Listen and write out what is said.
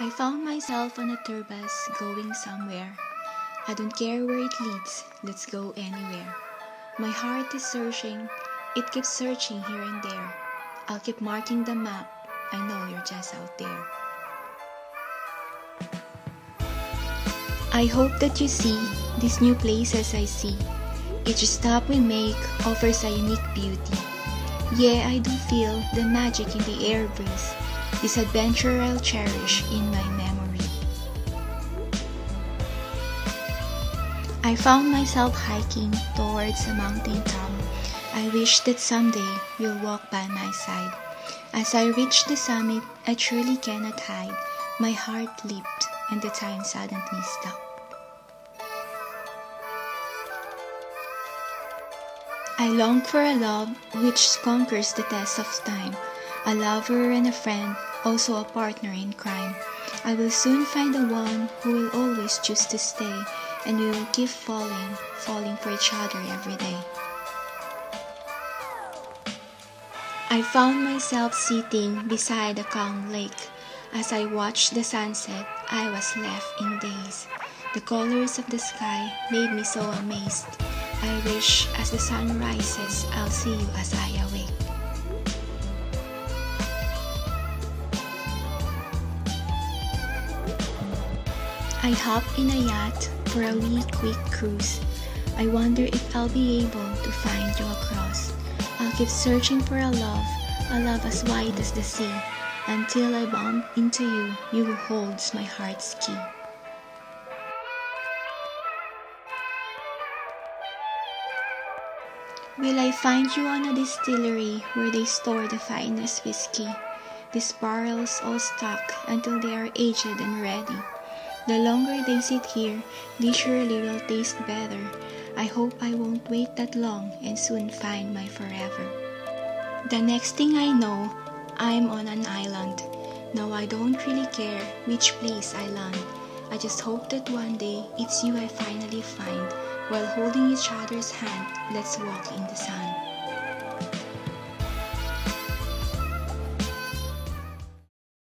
I found myself on a tour bus going somewhere. I don't care where it leads, let's go anywhere. My heart is searching, it keeps searching here and there. I'll keep marking the map, I know you're just out there. I hope that you see these new places I see. Each stop we make offers a unique beauty. Yeah, I do feel the magic in the air breeze. This adventure I'll cherish in my memory. I found myself hiking towards a mountain top. I wish that someday you'll walk by my side. As I reached the summit, I truly cannot hide. My heart leaped and the time suddenly stopped. I long for a love which conquers the test of time, a lover and a friend, also a partner in crime. I will soon find the one who will always choose to stay, and we will keep falling, falling for each other every day. I found myself sitting beside a calm lake. As I watched the sunset, I was left in daze. The colors of the sky made me so amazed. I wish as the sun rises, I'll see you as I awake. I hop in a yacht for a wee quick cruise. I wonder if I'll be able to find you across. I'll keep searching for a love, a love as wide as the sea. Until I bump into you, you will hold my heart's key. Will I find you on a distillery where they store the finest whiskey? These barrels all stock until they are aged and ready. The longer they sit here, they surely will taste better. I hope I won't wait that long and soon find my forever. The next thing I know, I'm on an island. Now I don't really care which place I land. I just hope that one day it's you I finally find. While holding each other's hand, let's walk in the sun.